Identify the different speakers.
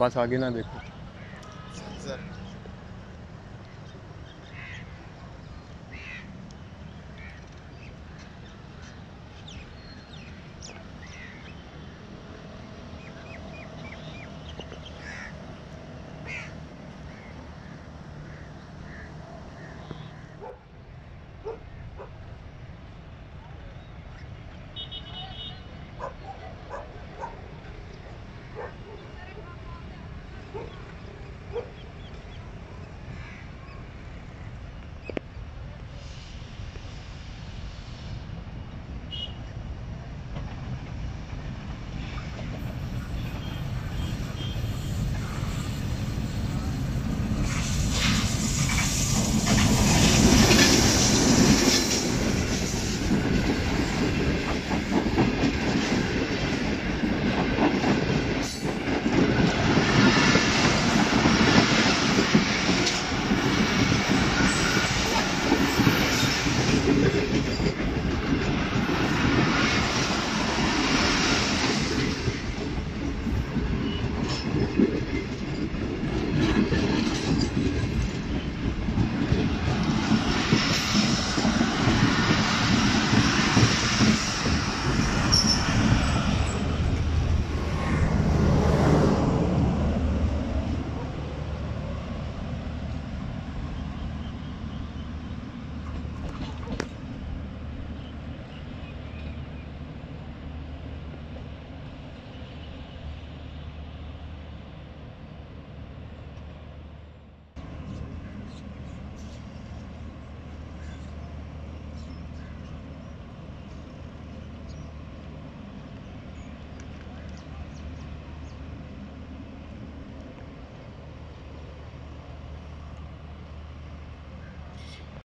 Speaker 1: बस आगे ना देखो।